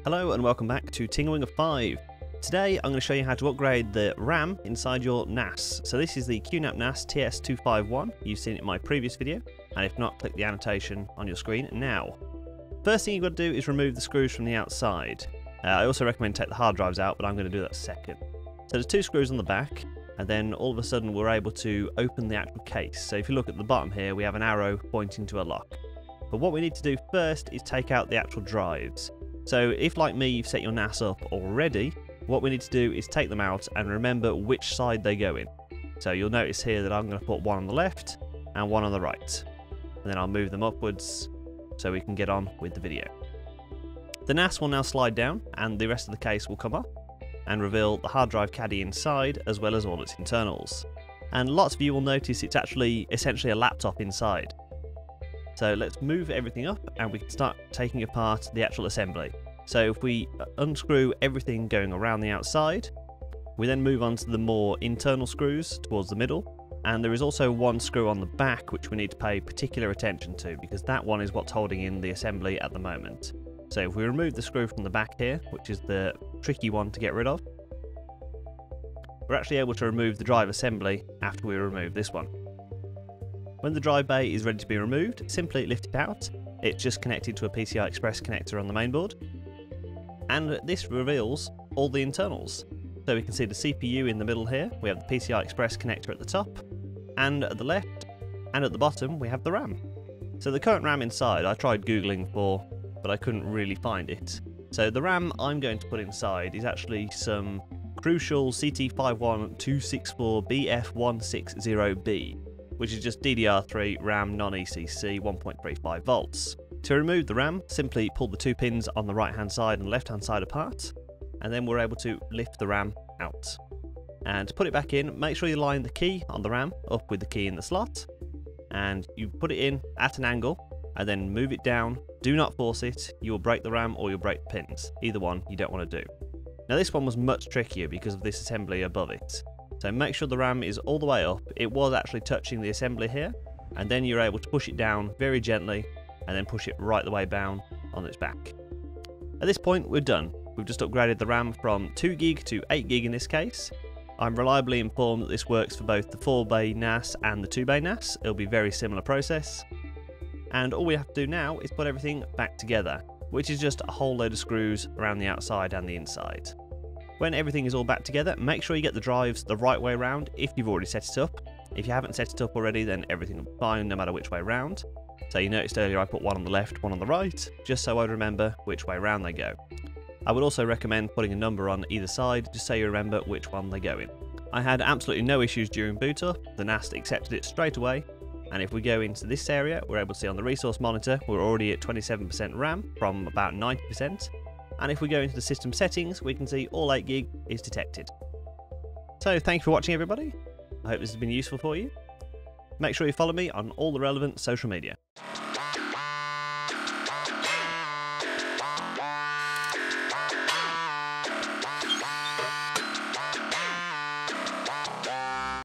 Hello and welcome back to TingaWinga5. Today I'm going to show you how to upgrade the RAM inside your NAS. So this is the QNAP NAS TS251, you've seen it in my previous video, and if not click the annotation on your screen now. First thing you've got to do is remove the screws from the outside. Uh, I also recommend take the hard drives out, but I'm going to do that second. So there's two screws on the back, and then all of a sudden we're able to open the actual case. So if you look at the bottom here, we have an arrow pointing to a lock. But what we need to do first is take out the actual drives. So if like me you've set your NAS up already, what we need to do is take them out and remember which side they go in. So you'll notice here that I'm going to put one on the left and one on the right. And then I'll move them upwards so we can get on with the video. The NAS will now slide down and the rest of the case will come up and reveal the hard drive caddy inside as well as all its internals. And lots of you will notice it's actually essentially a laptop inside. So let's move everything up and we can start taking apart the actual assembly. So if we uh, unscrew everything going around the outside, we then move on to the more internal screws towards the middle. And there is also one screw on the back which we need to pay particular attention to because that one is what's holding in the assembly at the moment. So if we remove the screw from the back here, which is the tricky one to get rid of, we're actually able to remove the drive assembly after we remove this one. When the drive bay is ready to be removed, simply lift it out. It's just connected to a PCI Express connector on the mainboard. And this reveals all the internals. So we can see the CPU in the middle here, we have the PCI Express connector at the top, and at the left, and at the bottom we have the RAM. So the current RAM inside I tried googling for, but I couldn't really find it. So the RAM I'm going to put inside is actually some Crucial CT51264BF160B which is just DDR3 RAM non-ECC 1.35 volts. To remove the RAM, simply pull the two pins on the right hand side and left hand side apart, and then we're able to lift the RAM out. And to put it back in, make sure you line the key on the RAM up with the key in the slot, and you put it in at an angle, and then move it down. Do not force it, you will break the RAM or you'll break the pins. Either one you don't want to do. Now this one was much trickier because of this assembly above it. So make sure the RAM is all the way up. It was actually touching the assembly here, and then you're able to push it down very gently and then push it right the way down on its back. At this point, we're done. We've just upgraded the RAM from 2 gig to 8 gig in this case. I'm reliably informed that this works for both the 4 bay NAS and the 2 bay NAS. It'll be a very similar process. And all we have to do now is put everything back together, which is just a whole load of screws around the outside and the inside. When everything is all back together, make sure you get the drives the right way around if you've already set it up. If you haven't set it up already, then everything will be fine no matter which way around. So you noticed earlier I put one on the left, one on the right, just so I'd remember which way around they go. I would also recommend putting a number on either side, just so you remember which one they go in. I had absolutely no issues during boot up, the NAS accepted it straight away, and if we go into this area, we're able to see on the resource monitor, we're already at 27% RAM from about 90%, and if we go into the system settings, we can see all 8GB is detected. So thank you for watching everybody. I hope this has been useful for you. Make sure you follow me on all the relevant social media.